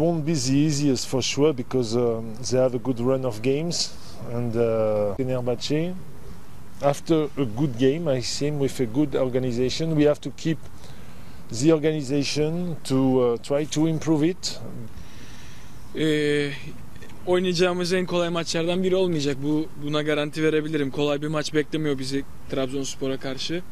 Won't be the easiest for sure because um, they have a good run of games and uh, Fenerbahce after a good game I think with a good organization we have to keep the organization to uh, try to improve it Ee, oynayacağımız en kolay maçlardan biri olmayacak. Bu buna garanti verebilirim. Kolay bir maç beklemiyor bizi Trabzonspor'a karşı.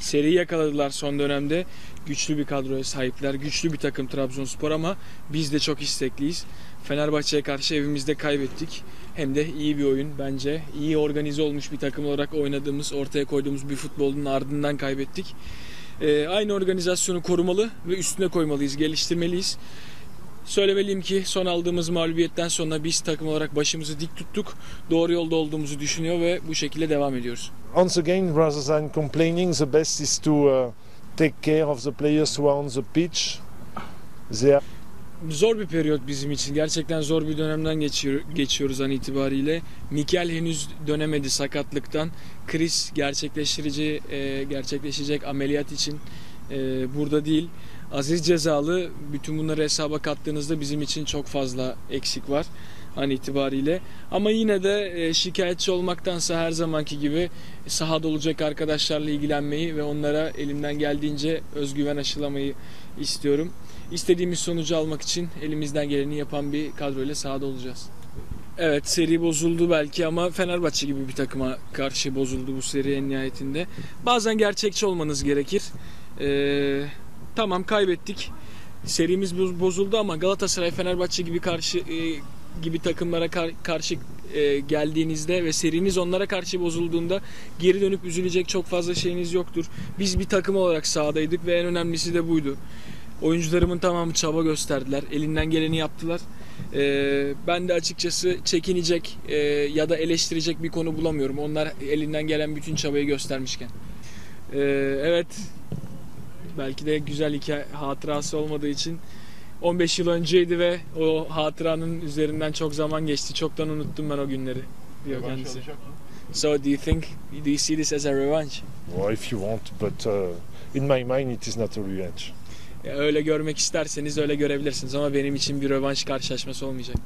Seriyi yakaladılar son dönemde. Güçlü bir kadroya sahipler. Güçlü bir takım Trabzonspor ama biz de çok istekliyiz. Fenerbahçe'ye karşı evimizde kaybettik. Hem de iyi bir oyun bence. İyi organize olmuş bir takım olarak oynadığımız, ortaya koyduğumuz bir futbolun ardından kaybettik. Ee, aynı organizasyonu korumalı ve üstüne koymalıyız, geliştirmeliyiz. Söylemeliyim ki son aldığımız mağlubiyetten sonra biz takım olarak başımızı dik tuttuk. Doğru yolda olduğumuzu düşünüyor ve bu şekilde devam ediyoruz. once again rather than complaining the best is to uh, take care of the players who are on the pitch they are Zor bir periyot bizim için. Gerçekten zor bir dönemden geçiyor, geçiyoruz an itibariyle. Mikel henüz dönemedi sakatlıktan. Chris gerçekleştirici e, gerçekleşecek ameliyat için e, burada değil. Aziz cezalı bütün bunları hesaba kattığınızda bizim için çok fazla eksik var an itibariyle. Ama yine de e, şikayetçi olmaktansa her zamanki gibi sahada olacak arkadaşlarla ilgilenmeyi ve onlara elimden geldiğince özgüven aşılamayı istiyorum. İstediğimiz sonucu almak için elimizden geleni yapan bir kadroyla sahada olacağız. Evet seri bozuldu belki ama Fenerbahçe gibi bir takıma karşı bozuldu bu seri en nihayetinde. Bazen gerçekçi olmanız gerekir. Ee, tamam kaybettik. Serimiz boz- bozuldu ama Galatasaray Fenerbahçe gibi karşı e, gibi takımlara kar- karşı e, geldiğinizde ve seriniz onlara karşı bozulduğunda geri dönüp üzülecek çok fazla şeyiniz yoktur. Biz bir takım olarak sahadaydık ve en önemlisi de buydu. Oyuncularımın tamamı çaba gösterdiler. Elinden geleni yaptılar. Ee, ben de açıkçası çekinecek e, ya da eleştirecek bir konu bulamıyorum. Onlar elinden gelen bütün çabayı göstermişken. Ee, evet. Belki de güzel hikaye hatırası olmadığı için 15 yıl önceydi ve o hatıranın üzerinden çok zaman geçti. Çoktan unuttum ben o günleri. Diyor kendisi. So do you think do you see this as a revenge? well, if you want but uh, in my mind it is not a revenge Ya öyle görmek isterseniz öyle görebilirsiniz ama benim için bir rövanş karşılaşması olmayacak.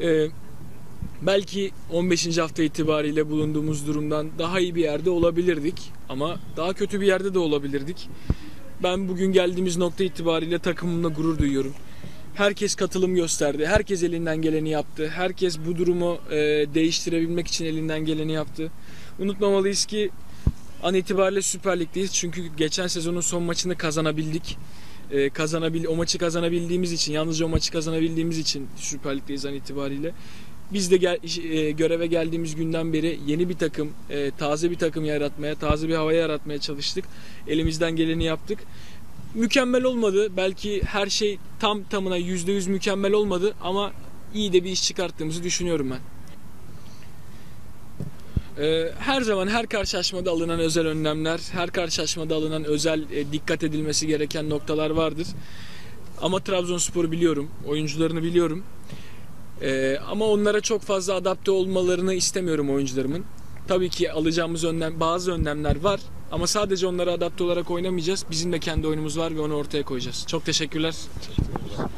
Ee, belki 15. hafta itibariyle bulunduğumuz durumdan daha iyi bir yerde olabilirdik ama daha kötü bir yerde de olabilirdik. Ben bugün geldiğimiz nokta itibariyle takımımla gurur duyuyorum. Herkes katılım gösterdi. Herkes elinden geleni yaptı. Herkes bu durumu e, değiştirebilmek için elinden geleni yaptı. Unutmamalıyız ki an itibariyle Süper Lig'deyiz. Çünkü geçen sezonun son maçını kazanabildik. Ee, kazanabil o maçı kazanabildiğimiz için, yalnızca o maçı kazanabildiğimiz için Süper Lig'deyiz an itibariyle. Biz de gel, e, göreve geldiğimiz günden beri yeni bir takım, e, taze bir takım yaratmaya, taze bir hava yaratmaya çalıştık. Elimizden geleni yaptık. Mükemmel olmadı. Belki her şey tam tamına %100 mükemmel olmadı ama iyi de bir iş çıkarttığımızı düşünüyorum ben. Ee, her zaman her karşılaşmada alınan özel önlemler, her karşılaşmada alınan özel e, dikkat edilmesi gereken noktalar vardır. Ama Trabzonspor'u biliyorum, oyuncularını biliyorum. Ee, ama onlara çok fazla adapte olmalarını istemiyorum oyuncularımın. Tabii ki alacağımız önlem, bazı önlemler var ama sadece onlara adapte olarak oynamayacağız. Bizim de kendi oyunumuz var ve onu ortaya koyacağız. Çok teşekkürler. Teşekkür ederim.